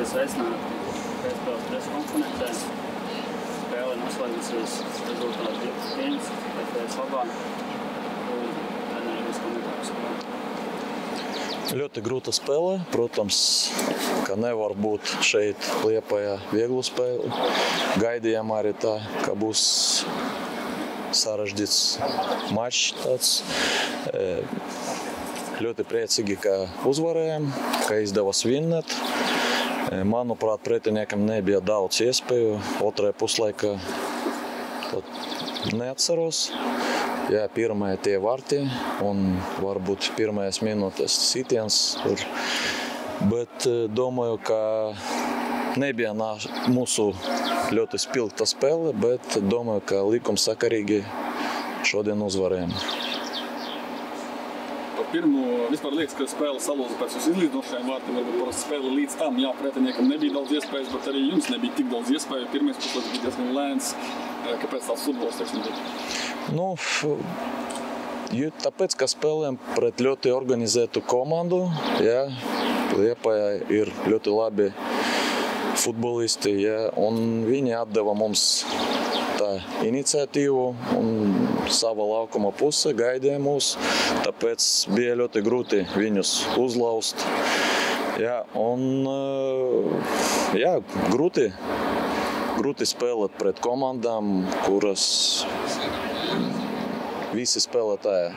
Esiet sveicināti pēcspēles preskonferencē. Spēle noslēgusies rezultātu 2-1 PFS labā. Un treneris komentārs spēlē. Ļoti grūta spēle. Protams, ka nevar būt šeit Liepājā vieglu spēli. Gaidījām arī tā, ka būs sarežģīts mačs tāds. E, Ļoti priecīgi, ka uzvarējām, ka izdevās vinnēt. E, Manuprāt, pretiniekam nebija daudz iespēju. Otrajā puslaikā neatceros. Jā, pirmie tie varti un varbūt pirmajās minūtēs sitiens. Tur. Bet eh, domāju, ka nebija nā, mūsu ļoti spilgta spēle, bet domāju, ka likumsakarīgi šodien uzvarējām. Pirmo vispār liekas, ka spēle salūza pēc jūsu izlīdzinošajiem vārtiem. Varbūt par spēli līdz tam, jā, pretiniekam nebija daudz iespējas, bet arī jums nebija tik daudz iespēju. Pirmais puslaiks bija diezgan lēns. Eh, Kāpēc tāds futbols teiksim, bija? Nu, tāpēc, ka spēlējam pret ļoti organizētu komandu, jā, Liepājā ir ļoti labi futbolisti, jā, un viņi atdeva mums tā iniciatīvu un sava laukuma puse gaidīja mūs, tāpēc bija ļoti grūti viņus uzlaust. Jā, un jā, grūti, grūti spēlēt pret komandām, kuras visi spēlētāji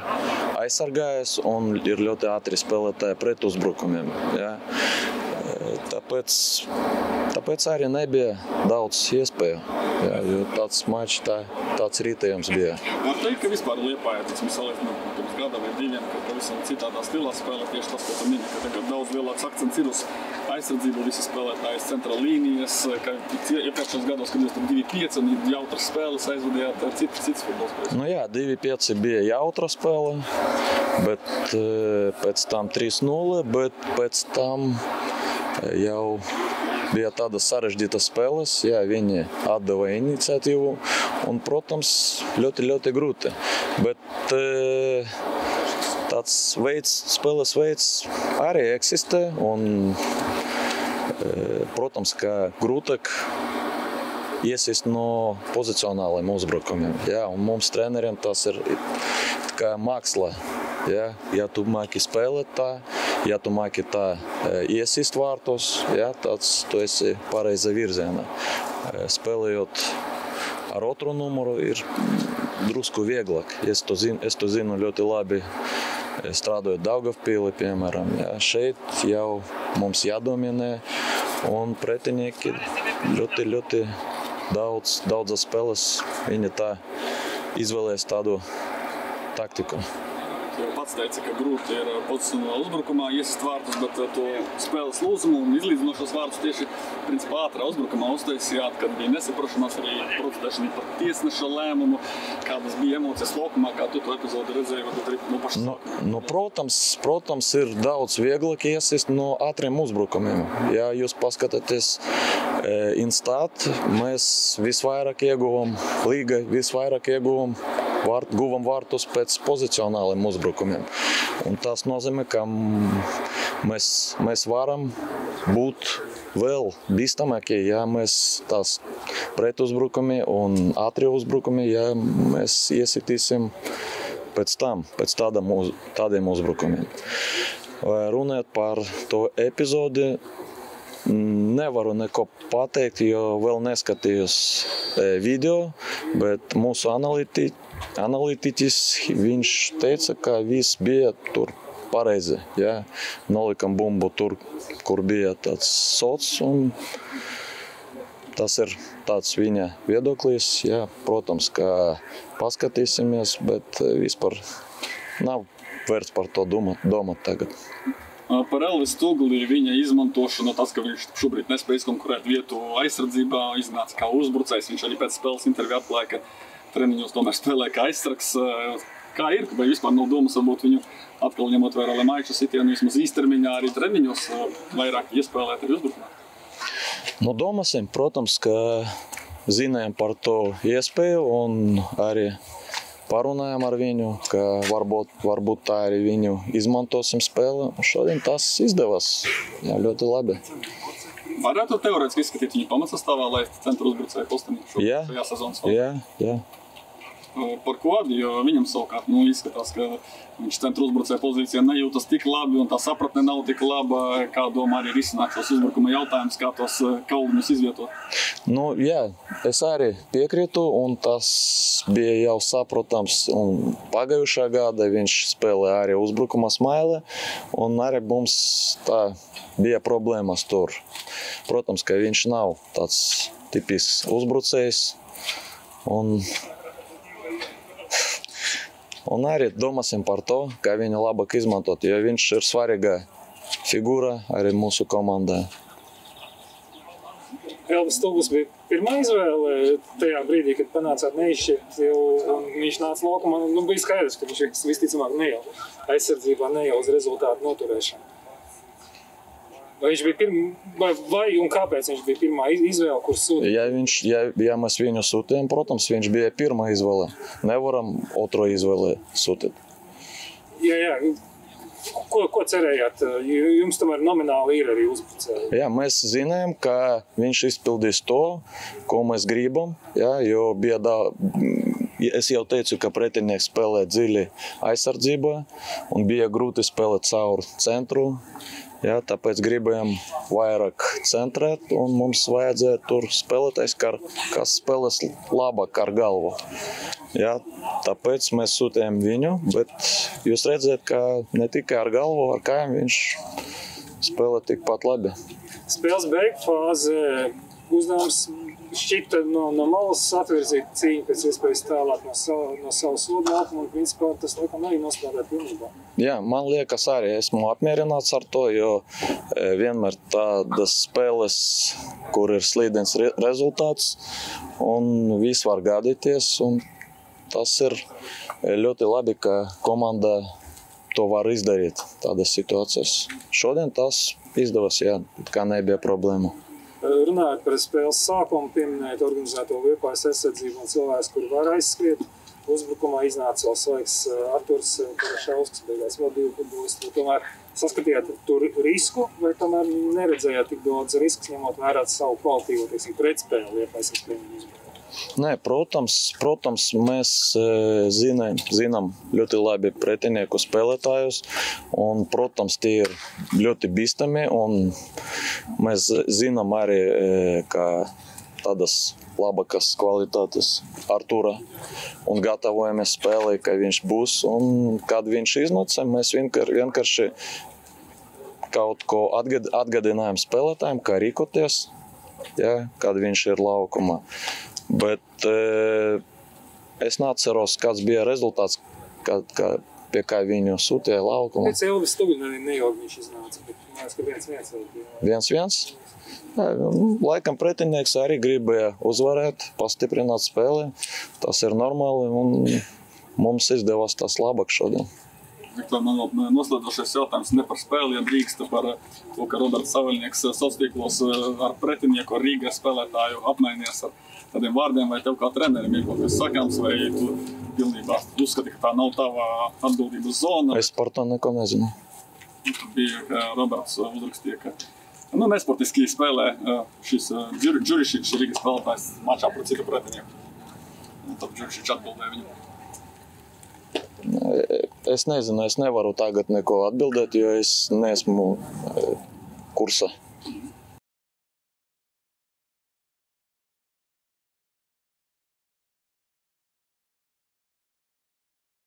aizsargājas un ir ļoti ātri spēlētāji pret uzbrukumiem. Ja? Tāpēc, tāpēc arī nebija daudz iespēju. Ja, tāds mačs, tā, tāds rītējums bija. Var teikt, ka vispār Liepājā, tas mēs salīdzinām pirms gada vai diviem, ka pavisam citādā stilā spēlē tieši tas, ko tu mini, ka tagad daudz lielāks akcents ir uz aizsardzību, visi spēlētāji aiz centra līnijas, ka iepriekšējos gados, kad jūs tur 2-5 un jautras spēles aizvadījāt, cits, cits futbols spēles. Nu jā, 2-5 bija jautra spēle, bet eh, pēc tam 3-0, bet pēc tam jau bija tāda sarežģīta spēles. Jā, viņi atdeva iniciatīvu un, protams, ļoti, ļoti grūti. Bet e, tāds veids, spēles veids arī eksistē. Un, e, protams, ka grūtāk iesist no pozicionāliem uzbrukumiem. Jā, un mums treneriem tas ir kā māksla. Ja, ja tu māki spēlēt tā, ja tu māki tā e, iesist vārtos, ja, tāds tu esi pareiza virzienā. E, spēlējot ar otru numuru ir drusku vieglāk. Es to zinu, es to zinu ļoti labi. e, Strādājot Daugavpīlī, piemēram, ja, šeit jau mums jādominē un pretinieki ļoti, ļoti daudz, daudzas spēles viņi tā izvēlēs tādu taktiku. Jau pats teica, ka grūti ir pozicionāli uzbrukumā iesist vārtus, bet to spēles lūzumu un izlīdzinošos vārtus tieši principā ātrā uzbrukumā uztaisījāt, kad bija nesaprašanās arī protestēšana par tiesneša lēmumu, kādas bija emocijas laukumā, kā tu to epizodi redzēji, varbūt arī no paša Nu, nu, protams, protams, ir daudz vieglāk iesist no ātriem uzbrukumiem. Ja jūs paskatāties e, Instat, mēs visvairāk ieguvām, līga visvairāk ieguvām vārt, guvam vārtus pēc pozicionāliem uzbrukumiem. Un tas nozīmē, ka mēs, mēs varam būt vēl bīstamākie, ja mēs tās pretuzbrukumi un ātrie uzbrukumi, ja mēs iesitīsim pēc tam, pēc tādam, uz, tādiem uzbrukumiem. Runājot par to epizodi, nevaru neko pateikt, jo vēl neskatījos e, video, bet mūsu analīti, analītiķis viņš teica, ka viss bija tur pareizi. Ja? Nolikam bumbu tur, kur bija tāds sots. un Tas ir tāds viņa viedoklis. Jā, protams, ka paskatīsimies, bet vispār nav vērts par to domāt, domāt tagad. Par Elvis Stūgli viņa izmantošanu, tas, ka viņš šobrīd nespēj konkurēt vietu aizsardzībā, iznāca kā uzbrucējs. Viņš arī pēc spēles intervijā atklāja, ka treniņos tomēr spēlē kā aizsargs. Kā ir, vai vispār nav domas, varbūt viņu atkal ņemot vērā Lemaiča sitienu, vismaz īstermiņā arī treniņos vairāk iespēlēt arī uzbrukumā? Nu, domāsim, protams, ka zinājām par to iespēju un arī parunājām ar viņu, ka varbūt, varbūt tā arī viņu izmantosim spēlē. Šodien tas izdevās Jā, ļoti labi. Varētu teorētiski izskatīt viņu pamatsastāvā, lai centra uzbrucēju postenī šo, Jā. šajā sezonas. Jā, jā. Par kodu, jo viņam savukārt nu, izskatās, ka viņš centra uzbrucēja pozīcijā nejūtas tik labi, un tā sapratne nav tik laba, kā domā arī risināt šos uzbrukuma jautājumus, kā tos eh, kauliņus izvietot. Nu, jā, es arī piekrītu, un tas bija jau saprotams. Un pagājušā gada viņš spēlēja arī uzbrukuma smailē, un arī mums tā bija problēmas tur. Protams, ka viņš nav tāds tipisks uzbrucējs. Un, un arī domāsim par to, kā viņu labāk izmantot, jo viņš ir svarīga figūra arī mūsu komandai. Elvis Stūlis bija pirmā izvēle tajā brīdī, kad panācāt neizšķirt. jau, un Viņš nāca laukumā. Nu, bija skaidrs, ka viņš visticamāk ne jau aizsardzībā, ne jau uz rezultātu noturēšanu. Vai viņš bija pirmā, vai, un kāpēc viņš bija pirmā iz- izvēle, kurš sūta? Ja, viņš, ja, ja mēs viņu sūtījām, protams, viņš bija pirmā izvēle. Nevaram otro izvēli sūtīt. Jā, jā. Ko, ko cerējāt? Jums tomēr nomināli ir arī uzbrucēji. Jā, mēs zinājām, ka viņš izpildīs to, ko mēs gribam. Jā, jo bija da, es jau teicu, ka pretinieks spēlē dziļi aizsardzībā un bija grūti spēlēt caur centru. Jā, tāpēc gribējām vairāk centrēt, un mums vajadzēja tur spēlētājs, kas spēlēs labāk ar galvu. Jā, tāpēc mēs sūtījām viņu, bet jūs redzat, ka ne tikai ar galvu, ar kājām viņš spēlē tikpat labi. Spēles beigu fāze uzdevums šķita no, no malas atvirzīt cīņu pēc iespējas tālāk no, sava, no savas soda laukuma, un principā tas laikam arī nospēlē pilnībā. Jā, man liekas, arī esmu apmierināts ar to, jo e, vienmēr tādas spēles, kur ir slīdens re rezultāts, un viss var gadīties. un Tas ir e, ļoti labi, ka komanda to var izdarīt tādas situācijas. Šodien tas izdevās, jā, kā nebija problēma. Runājot par spēles sākumu, pieminējot organizēto liepājas aizsardzību un cilvēks, kur var aizskriet. Uzbrukumā iznāca vēl svaigs eh, Arturs Parašauskas, beigās vēl divi futbolisti. Tomēr saskatījāt tur risku, vai tomēr neredzējāt tik daudz risks, ņemot vērā savu kvalitīvu, teiksim, pretspēli liepājas aizsardzību? Nē, protams, protams mēs e, zinām, zinām ļoti labi pretinieku spēlētājus. Un, protams, tie ir ļoti bīstami. Mēs zinām arī, e, ka tādas labākas kvalitātes Artura un gatavojamies spēlē, ka viņš būs. Un, kad viņš iznāca, mēs vienkār, vienkārši kaut ko atgad, atgadinājām spēlētājiem, kā rīkoties, ja, kad viņš ir laukumā. Bet e, es neatceros, kāds bija rezultāts, kad, kā, pie kā viņu sūtīja laukumā. Pēc Elvis Stūļa neilgi viņš iznāca, bet liekas, ka viens viens vēl bija. viens viens. Jā, nu, Laikam pretinieks arī gribēja uzvarēt, pastiprināt spēli. Tas ir normāli un mums izdevās tas labāk šodien. Viktor, man vēl noslēdzošais jautājums ne par spēli, ja drīkst par to, ka Roberts Saviļnieks sociālos ar pretinieku, ar Rīgas spēlētāju apmainījies ar tādiem vārdiem, vai tev kā trenerim ir kaut kas sakāms, vai tu pilnībā uzskati, ka tā nav tava atbildības zona. Es par to neko nezinu. Tur bija, ka Roberts uzrakstīja, ka nu, nesportiski spēlē uh, šis Džurišiņš, Rīgas spēlētājs mačā pret citu pretinieku. Un tad Džurišiņš atbildēja viņam. Es nezinu, es nevaru tagad neko atbildēt, jo es neesmu kursa